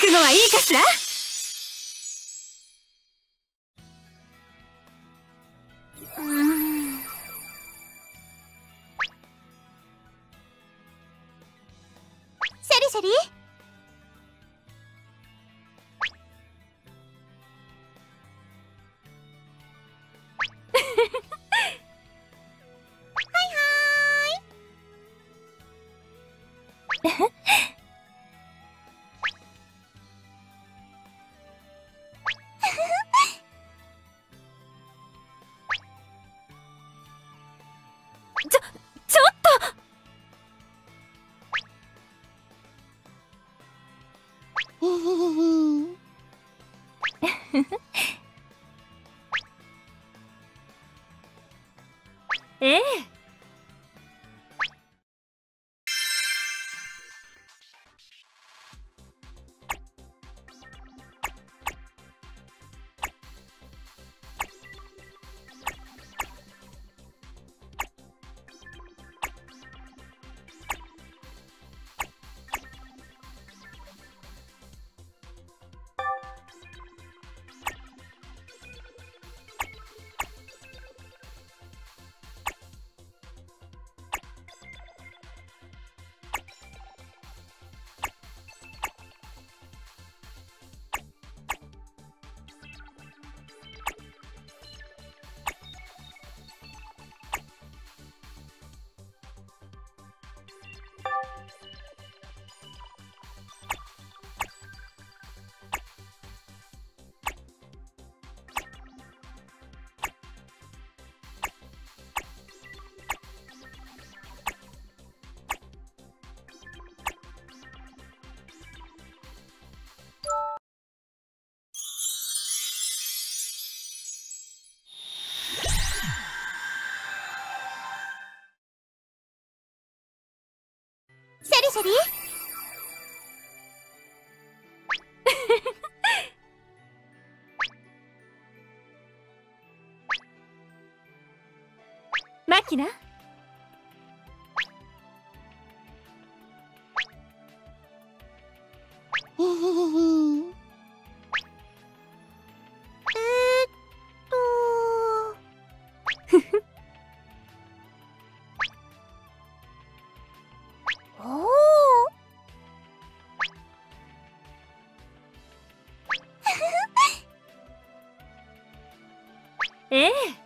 覚悟はいいかしら？シ ええ。シャリシャリ？マキナ？えーっとええ。